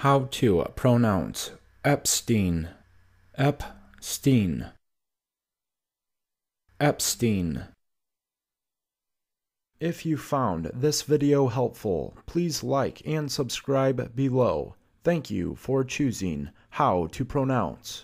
How to pronounce Epstein. Epstein. Epstein. If you found this video helpful, please like and subscribe below. Thank you for choosing how to pronounce.